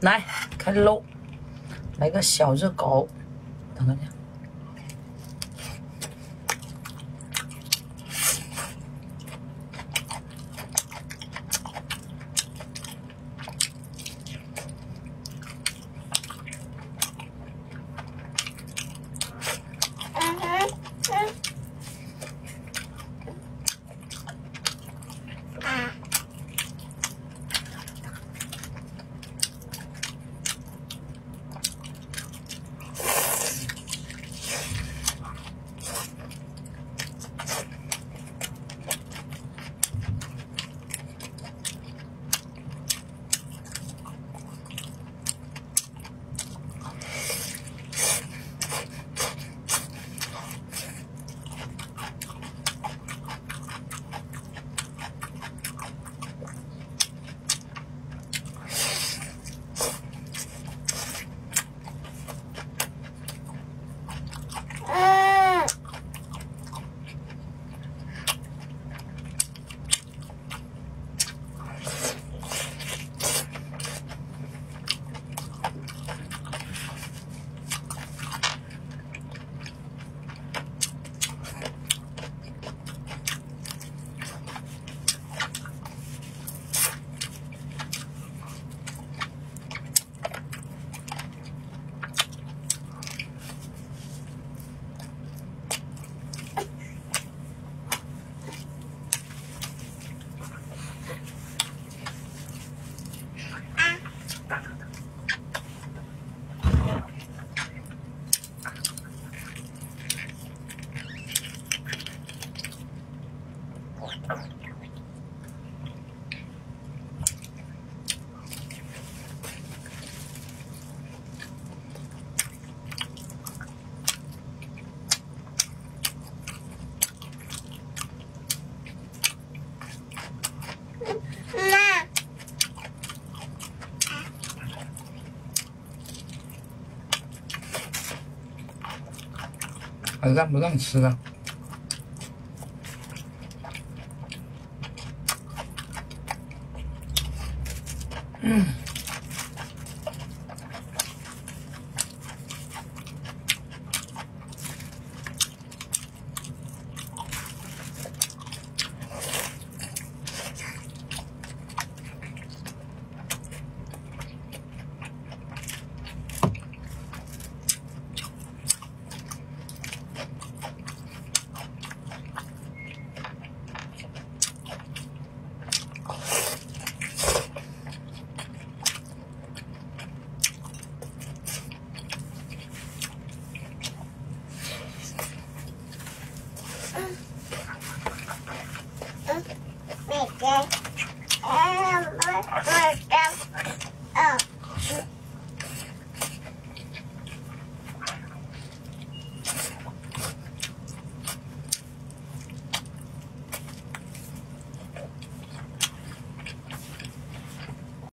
来开喽，来个小热狗，等等下。让不让吃啊？嗯。Make it.